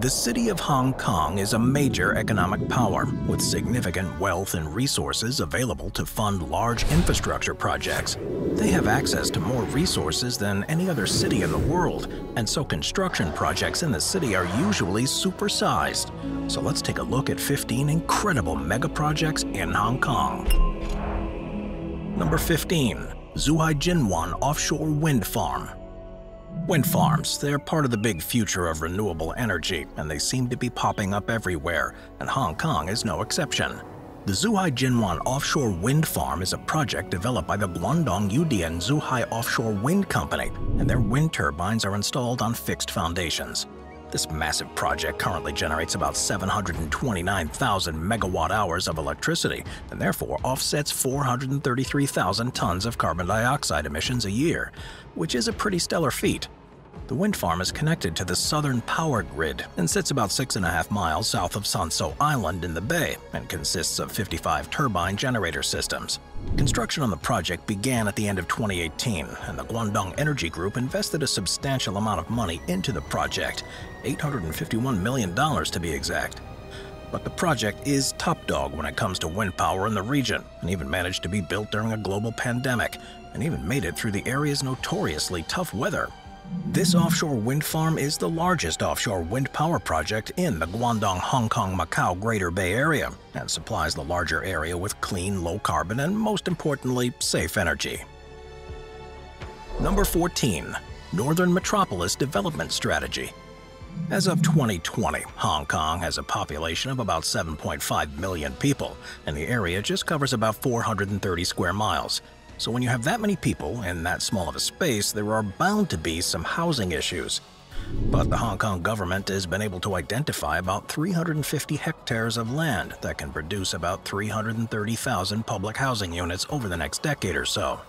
The city of Hong Kong is a major economic power with significant wealth and resources available to fund large infrastructure projects. They have access to more resources than any other city in the world, and so construction projects in the city are usually supersized. So let's take a look at 15 incredible mega projects in Hong Kong. Number 15. Zhuhai Jinwan Offshore Wind Farm Wind farms, they're part of the big future of renewable energy, and they seem to be popping up everywhere, and Hong Kong is no exception. The Zhuhai Jinwan Offshore Wind Farm is a project developed by the Guangdong Yudian Zhuhai Offshore Wind Company, and their wind turbines are installed on fixed foundations. This massive project currently generates about 729,000 megawatt hours of electricity and therefore offsets 433,000 tons of carbon dioxide emissions a year, which is a pretty stellar feat. The wind farm is connected to the southern power grid and sits about six and a half miles south of Sanso Island in the bay and consists of 55 turbine generator systems. Construction on the project began at the end of 2018, and the Guangdong Energy Group invested a substantial amount of money into the project, $851 million to be exact. But the project is top dog when it comes to wind power in the region, and even managed to be built during a global pandemic, and even made it through the area's notoriously tough weather this offshore wind farm is the largest offshore wind power project in the Guangdong, Hong Kong, Macau Greater Bay Area and supplies the larger area with clean, low carbon, and most importantly, safe energy. Number 14. Northern Metropolis Development Strategy as of 2020, Hong Kong has a population of about 7.5 million people, and the area just covers about 430 square miles, so when you have that many people in that small of a space, there are bound to be some housing issues. But the Hong Kong government has been able to identify about 350 hectares of land that can produce about 330,000 public housing units over the next decade or so.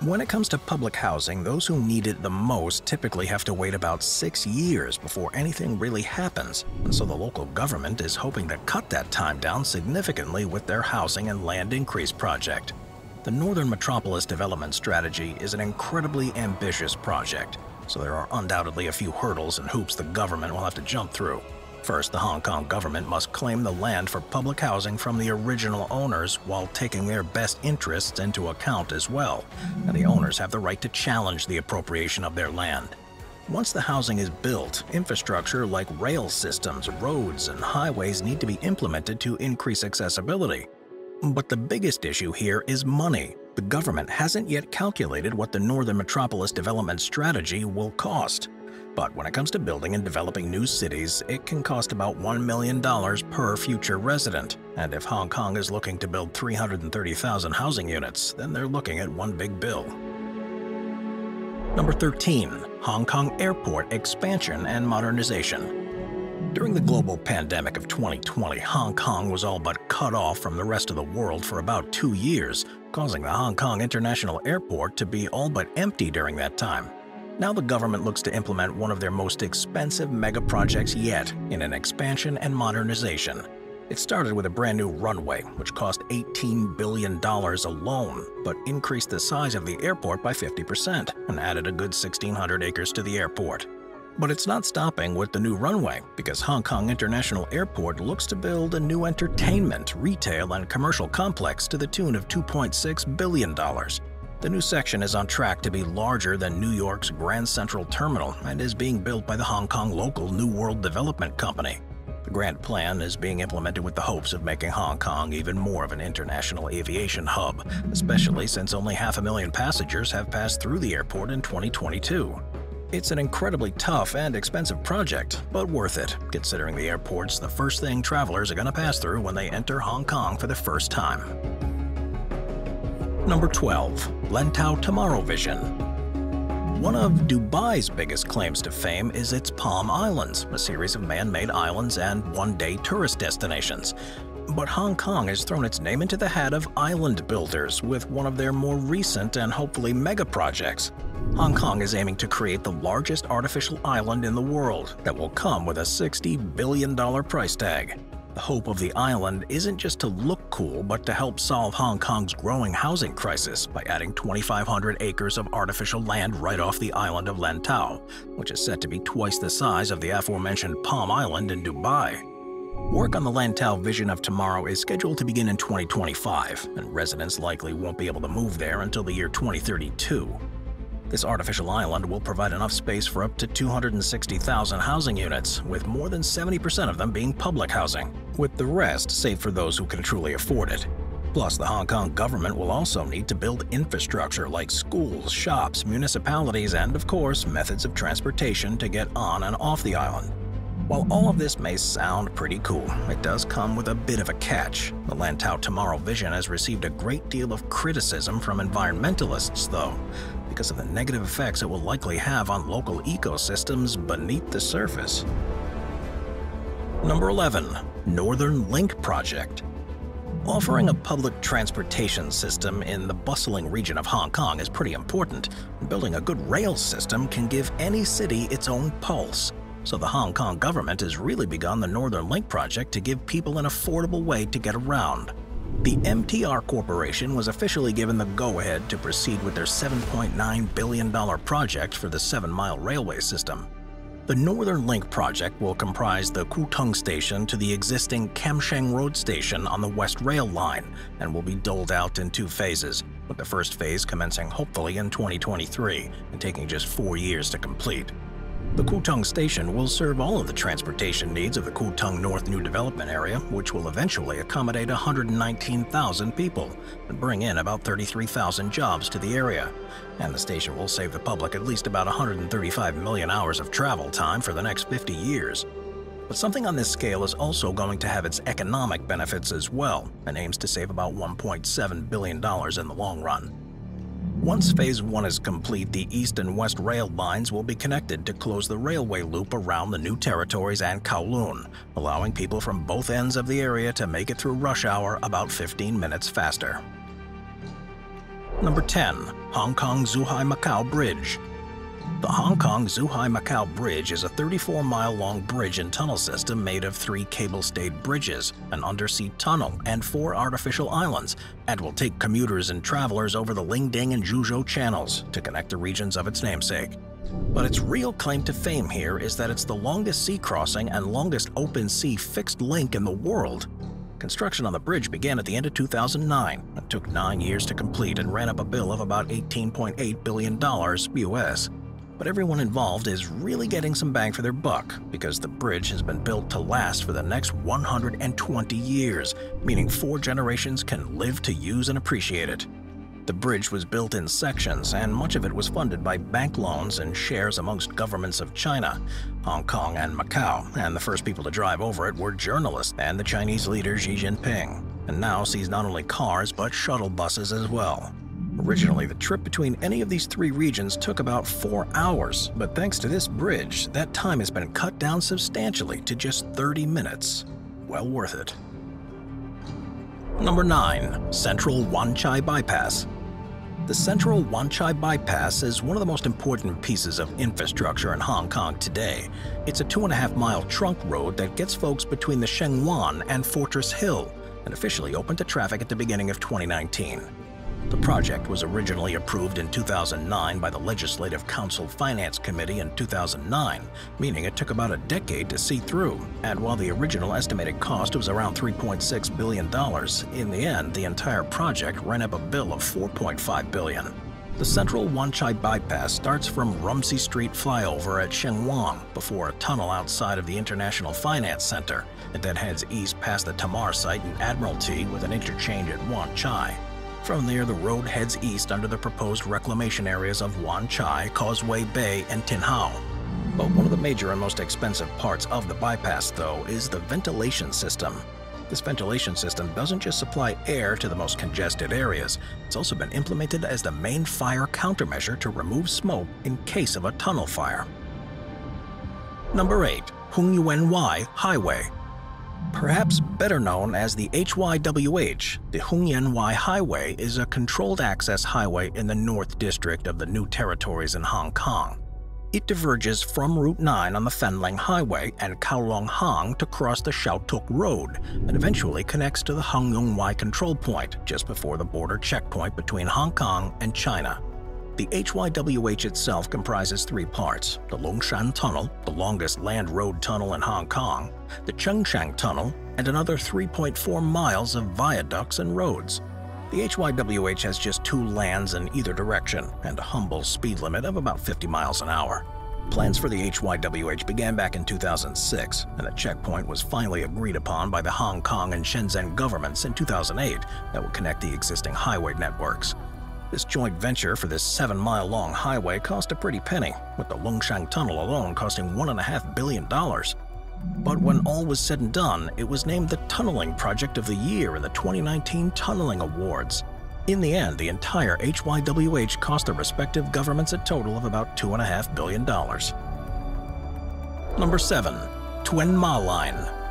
When it comes to public housing, those who need it the most typically have to wait about six years before anything really happens, and so the local government is hoping to cut that time down significantly with their housing and land increase project. The Northern Metropolis Development Strategy is an incredibly ambitious project, so there are undoubtedly a few hurdles and hoops the government will have to jump through. First, the Hong Kong government must claim the land for public housing from the original owners while taking their best interests into account as well, and the owners have the right to challenge the appropriation of their land. Once the housing is built, infrastructure like rail systems, roads, and highways need to be implemented to increase accessibility. But the biggest issue here is money. The government hasn't yet calculated what the Northern Metropolis Development Strategy will cost. But when it comes to building and developing new cities, it can cost about $1 million per future resident. And if Hong Kong is looking to build 330,000 housing units, then they're looking at one big bill. Number 13. Hong Kong Airport Expansion and Modernization during the global pandemic of 2020, Hong Kong was all but cut off from the rest of the world for about two years, causing the Hong Kong International Airport to be all but empty during that time. Now the government looks to implement one of their most expensive mega projects yet in an expansion and modernization. It started with a brand new runway, which cost $18 billion alone, but increased the size of the airport by 50% and added a good 1,600 acres to the airport. But it's not stopping with the new runway, because Hong Kong International Airport looks to build a new entertainment, retail, and commercial complex to the tune of $2.6 billion. The new section is on track to be larger than New York's Grand Central Terminal and is being built by the Hong Kong local New World Development Company. The grand plan is being implemented with the hopes of making Hong Kong even more of an international aviation hub, especially since only half a million passengers have passed through the airport in 2022. It's an incredibly tough and expensive project, but worth it, considering the airport's the first thing travelers are going to pass through when they enter Hong Kong for the first time. Number 12. Lantau Tomorrow Vision One of Dubai's biggest claims to fame is its Palm Islands, a series of man-made islands and one-day tourist destinations. But Hong Kong has thrown its name into the hat of island builders with one of their more recent and hopefully mega projects, Hong Kong is aiming to create the largest artificial island in the world that will come with a $60 billion price tag. The hope of the island isn't just to look cool, but to help solve Hong Kong's growing housing crisis by adding 2,500 acres of artificial land right off the island of Lantau, which is set to be twice the size of the aforementioned Palm Island in Dubai. Work on the Lantau Vision of Tomorrow is scheduled to begin in 2025, and residents likely won't be able to move there until the year 2032. This artificial island will provide enough space for up to 260,000 housing units, with more than 70% of them being public housing, with the rest safe for those who can truly afford it. Plus, the Hong Kong government will also need to build infrastructure like schools, shops, municipalities, and of course, methods of transportation to get on and off the island. While all of this may sound pretty cool, it does come with a bit of a catch. The Lantau Tomorrow Vision has received a great deal of criticism from environmentalists, though because of the negative effects it will likely have on local ecosystems beneath the surface. Number 11. Northern Link Project Offering a public transportation system in the bustling region of Hong Kong is pretty important. Building a good rail system can give any city its own pulse. So the Hong Kong government has really begun the Northern Link project to give people an affordable way to get around. The MTR Corporation was officially given the go-ahead to proceed with their $7.9 billion project for the seven-mile railway system. The Northern Link project will comprise the Kwu Tung station to the existing Kam Sheung Road station on the West Rail line and will be doled out in two phases, with the first phase commencing hopefully in 2023 and taking just four years to complete. The Kwu Tung station will serve all of the transportation needs of the Kwu Tung North New Development Area, which will eventually accommodate 119,000 people and bring in about 33,000 jobs to the area. And the station will save the public at least about 135 million hours of travel time for the next 50 years. But something on this scale is also going to have its economic benefits as well, and aims to save about $1.7 billion in the long run. Once Phase 1 is complete, the east and west rail lines will be connected to close the railway loop around the new territories and Kowloon, allowing people from both ends of the area to make it through rush hour about 15 minutes faster. Number 10. Hong Kong-Zhuhai-Macau Bridge the Hong Kong-Zhuhai-Macau Bridge is a 34-mile-long bridge and tunnel system made of three cable-stayed bridges, an undersea tunnel, and four artificial islands, and will take commuters and travelers over the Lingding and Zhuzhou channels to connect the regions of its namesake. But its real claim to fame here is that it's the longest sea crossing and longest open sea fixed link in the world. Construction on the bridge began at the end of 2009 and took nine years to complete and ran up a bill of about $18.8 billion US but everyone involved is really getting some bang for their buck because the bridge has been built to last for the next 120 years, meaning four generations can live to use and appreciate it. The bridge was built in sections, and much of it was funded by bank loans and shares amongst governments of China, Hong Kong, and Macau, and the first people to drive over it were journalists and the Chinese leader Xi Jinping, and now sees not only cars but shuttle buses as well. Originally, the trip between any of these three regions took about four hours, but thanks to this bridge, that time has been cut down substantially to just 30 minutes. Well worth it. Number 9. Central Wan Chai Bypass The Central Wan Chai Bypass is one of the most important pieces of infrastructure in Hong Kong today. It's a two and a half mile trunk road that gets folks between the Sheung Wan and Fortress Hill, and officially opened to traffic at the beginning of 2019. The project was originally approved in 2009 by the Legislative Council Finance Committee in 2009, meaning it took about a decade to see through. And while the original estimated cost was around $3.6 billion, in the end, the entire project ran up a bill of $4.5 billion. The central Wan Chai bypass starts from Rumsey Street flyover at Sheung Wan before a tunnel outside of the International Finance Center. It then heads east past the Tamar site in Admiralty with an interchange at Wan Chai. From there, the road heads east under the proposed reclamation areas of Wan Chai, Causeway Bay, and Tin Hau. But one of the major and most expensive parts of the bypass, though, is the ventilation system. This ventilation system doesn't just supply air to the most congested areas, it's also been implemented as the main fire countermeasure to remove smoke in case of a tunnel fire. Number 8. Heung Yuen Wai Highway Perhaps better known as the HYWH, the Heung Yuen Wai Highway is a controlled access highway in the North District of the New Territories in Hong Kong. It diverges from Route 9 on the Fanling Highway and Kowloon Hang to cross the Tuk Road and eventually connects to the Heung Yuen Wai control point just before the border checkpoint between Hong Kong and China. The HYWH itself comprises three parts, the Longshan Tunnel, the longest land road tunnel in Hong Kong, the Chengshan Tunnel, and another 3.4 miles of viaducts and roads. The HYWH has just two lands in either direction and a humble speed limit of about 50 miles an hour. Plans for the HYWH began back in 2006, and a checkpoint was finally agreed upon by the Hong Kong and Shenzhen governments in 2008 that would connect the existing highway networks. This joint venture for this seven mile long highway cost a pretty penny, with the Longshan Tunnel alone costing $1.5 billion. But when all was said and done, it was named the Tunneling Project of the Year in the 2019 Tunneling Awards. In the end, the entire HYWH cost the respective governments a total of about $2.5 billion. Number 7. Tuen Ma Line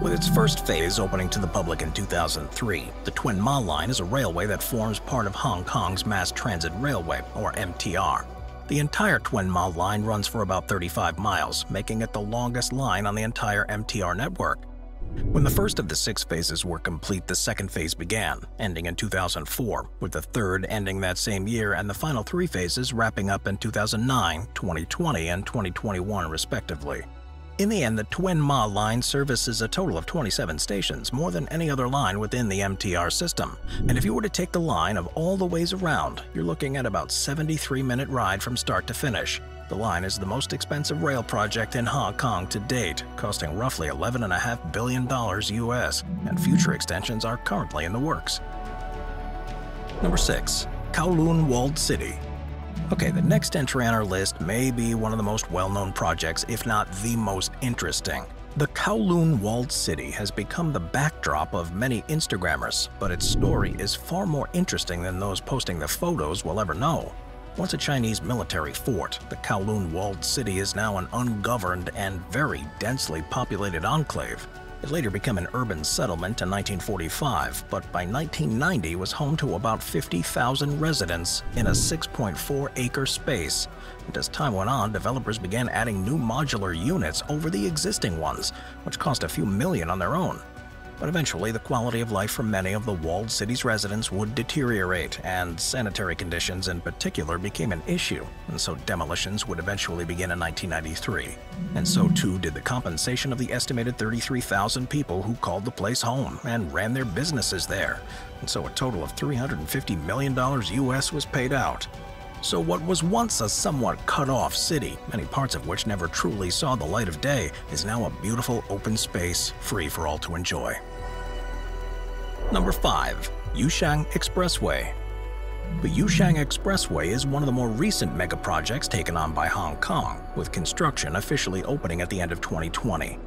with its first phase opening to the public in 2003, the Tuen Ma Line is a railway that forms part of Hong Kong's Mass Transit Railway, or MTR. The entire Tuen Ma line runs for about 35 miles, making it the longest line on the entire MTR network. When the first of the six phases were complete, the second phase began, ending in 2004, with the third ending that same year and the final three phases wrapping up in 2009, 2020, and 2021 respectively. In the end, the Tuen Ma line services a total of 27 stations, more than any other line within the MTR system. And if you were to take the line of all the ways around, you're looking at about 73-minute ride from start to finish. The line is the most expensive rail project in Hong Kong to date, costing roughly $11.5 billion US, and future extensions are currently in the works. Number 6. Kowloon Walled City Okay, the next entry on our list may be one of the most well-known projects, if not the most interesting. The Kowloon Walled City has become the backdrop of many Instagrammers, but its story is far more interesting than those posting the photos will ever know. Once a Chinese military fort, the Kowloon Walled City is now an ungoverned and very densely populated enclave. It later became an urban settlement in 1945, but by 1990 was home to about 50,000 residents in a 6.4-acre space. And as time went on, developers began adding new modular units over the existing ones, which cost a few million on their own. But eventually, the quality of life for many of the walled city's residents would deteriorate, and sanitary conditions in particular became an issue, and so demolitions would eventually begin in 1993. And so too did the compensation of the estimated 33,000 people who called the place home and ran their businesses there. And so a total of $350 million US was paid out. So what was once a somewhat cut-off city, many parts of which never truly saw the light of day, is now a beautiful open space free for all to enjoy. Number 5. Yushang Expressway The Yushang Expressway is one of the more recent mega projects taken on by Hong Kong, with construction officially opening at the end of 2020.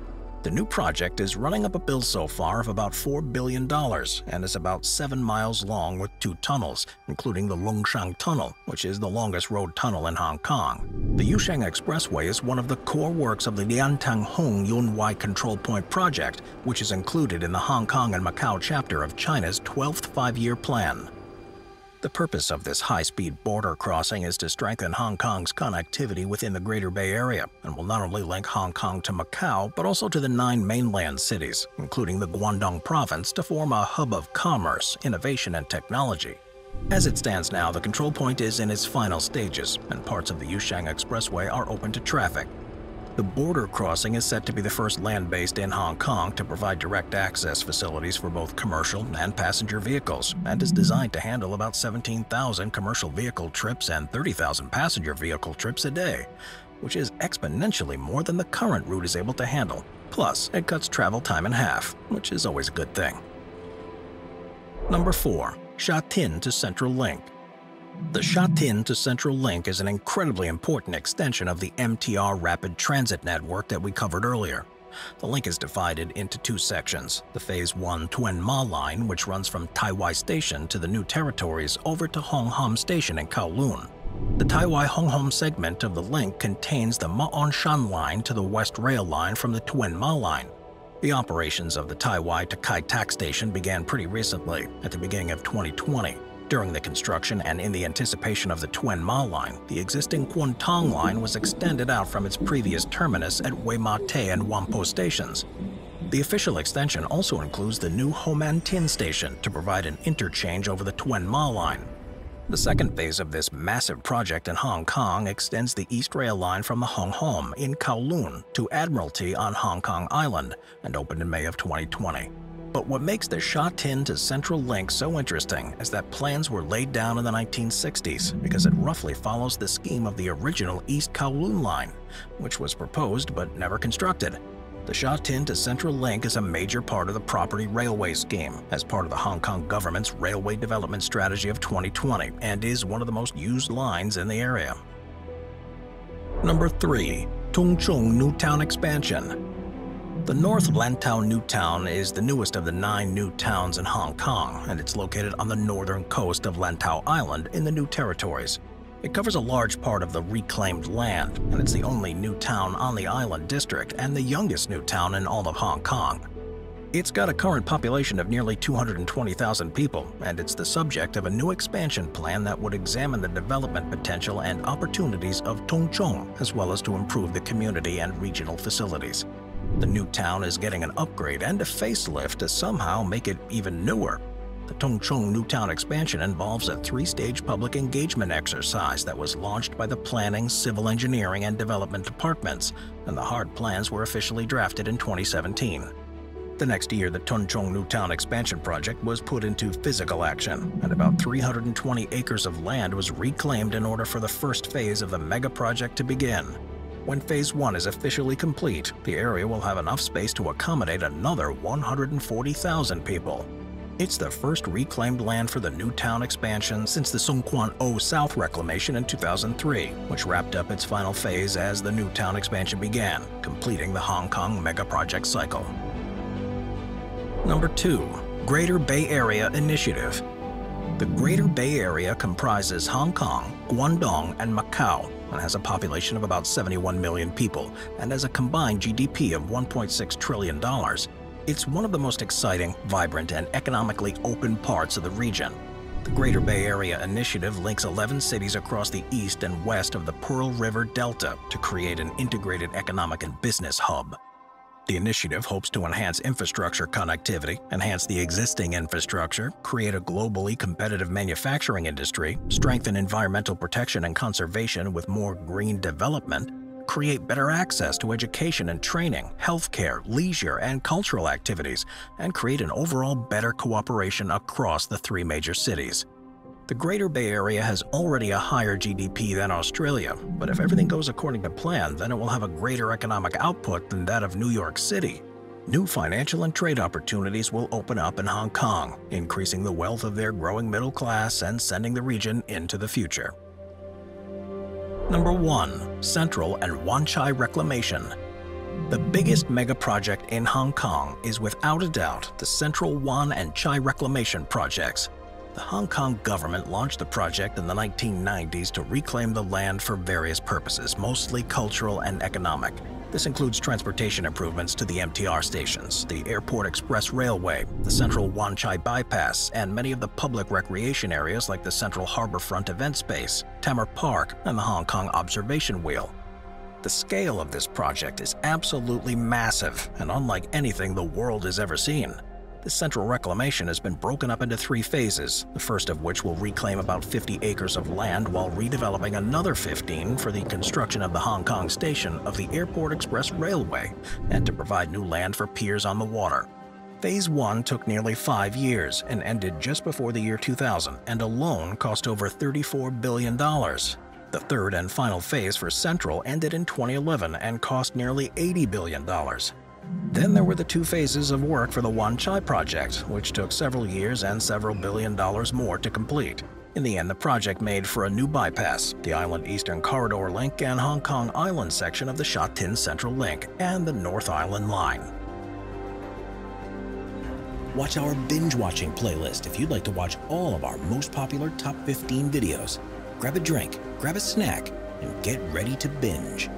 The new project is running up a bill so far of about $4 billion and is about 7 miles long with two tunnels, including the Longshan Tunnel, which is the longest road tunnel in Hong Kong. The Yushang Expressway is one of the core works of the Liantang Heung Yuen Wai Control Point project, which is included in the Hong Kong and Macau chapter of China's 12th five-year plan. The purpose of this high-speed border crossing is to strengthen Hong Kong's connectivity within the Greater Bay Area and will not only link Hong Kong to Macau, but also to the nine mainland cities, including the Guangdong province, to form a hub of commerce, innovation, and technology. As it stands now, the control point is in its final stages, and parts of the Yushang Expressway are open to traffic, the border crossing is set to be the first land-based in Hong Kong to provide direct access facilities for both commercial and passenger vehicles and is designed to handle about 17,000 commercial vehicle trips and 30,000 passenger vehicle trips a day, which is exponentially more than the current route is able to handle. Plus, it cuts travel time in half, which is always a good thing. Number 4. Sha Tin to Central Link the Sha Tin to Central Link is an incredibly important extension of the MTR Rapid Transit network that we covered earlier. The link is divided into two sections, the Phase 1 Tuen Ma line, which runs from Tai Wai Station to the New Territories over to Hung Hom Station in Kowloon. The Tai Wai Hung Hom segment of the link contains the Ma On Shan line to the West Rail line from the Tuen Ma line. The operations of the Tai Wai to Kai Tak Station began pretty recently, at the beginning of 2020, During the construction and in the anticipation of the Tuen Ma line, the existing Kwun Tong line was extended out from its previous terminus at Wei Ma Te and Whampoa stations. The official extension also includes the new Ho Man Tin station to provide an interchange over the Tuen Ma line. The second phase of this massive project in Hong Kong extends the East Rail line from the Hung Hom in Kowloon to Admiralty on Hong Kong Island and opened in May of 2020. But what makes the Sha Tin to Central Link so interesting is that plans were laid down in the 1960s because it roughly follows the scheme of the original East Kowloon line, which was proposed but never constructed. The Sha Tin to Central Link is a major part of the property railway scheme as part of the Hong Kong government's railway development strategy of 2020 and is one of the most used lines in the area. Number 3. Tung Chung New Town Expansion the North Lantau New Town is the newest of the nine new towns in Hong Kong, and it's located on the northern coast of Lantau Island in the New Territories. It covers a large part of the reclaimed land, and it's the only new town on the island district and the youngest new town in all of Hong Kong. It's got a current population of nearly 220,000 people, and it's the subject of a new expansion plan that would examine the development potential and opportunities of Tung Chung, as well as to improve the community and regional facilities. The new town is getting an upgrade and a facelift to somehow make it even newer. The Tung Chung New Town expansion involves a three-stage public engagement exercise that was launched by the Planning, Civil Engineering, and Development departments, and the hard plans were officially drafted in 2017. The next year, the Tung Chung New Town expansion project was put into physical action, and about 320 acres of land was reclaimed in order for the first phase of the mega project to begin. When Phase 1 is officially complete, the area will have enough space to accommodate another 140,000 people. It's the first reclaimed land for the new town expansion since the Tseung Kwan O South reclamation in 2003, which wrapped up its final phase as the new town expansion began, completing the Hong Kong mega project cycle. Number 2. Greater Bay Area Initiative The Greater Bay Area comprises Hong Kong, Guangdong, and Macau, and has a population of about 71 million people and has a combined GDP of $1.6 trillion. It's one of the most exciting, vibrant, and economically open parts of the region. The Greater Bay Area Initiative links 11 cities across the east and west of the Pearl River Delta to create an integrated economic and business hub. The initiative hopes to enhance infrastructure connectivity, enhance the existing infrastructure, create a globally competitive manufacturing industry, strengthen environmental protection and conservation with more green development, create better access to education and training, healthcare, leisure, and cultural activities, and create an overall better cooperation across the three major cities. The Greater Bay Area has already a higher GDP than Australia, but if everything goes according to plan, then it will have a greater economic output than that of New York City. New financial and trade opportunities will open up in Hong Kong, increasing the wealth of their growing middle class and sending the region into the future. Number 1. Central and Wan Chai Reclamation The biggest mega project in Hong Kong is without a doubt the Central Wan and Chai Reclamation projects, the Hong Kong government launched the project in the 1990s to reclaim the land for various purposes, mostly cultural and economic. This includes transportation improvements to the MTR stations, the Airport Express Railway, the Central Wan Chai Bypass, and many of the public recreation areas like the Central Harbourfront Event Space, Tamar Park, and the Hong Kong Observation Wheel. The scale of this project is absolutely massive and unlike anything the world has ever seen. The central reclamation has been broken up into three phases, the first of which will reclaim about 50 acres of land while redeveloping another 15 for the construction of the Hong Kong station of the Airport Express Railway and to provide new land for piers on the water. Phase 1 took nearly five years and ended just before the year 2000 and alone cost over $34 billion. The third and final phase for Central ended in 2011 and cost nearly $80 billion. Then there were the two phases of work for the Wan Chai project, which took several years and several billion dollars more to complete. In the end, the project made for a new bypass, the Island Eastern Corridor Link and Hong Kong Island section of the Sha Tin Central Link, and the North Island Line. Watch our binge-watching playlist if you'd like to watch all of our most popular top 15 videos. Grab a drink, grab a snack, and get ready to binge.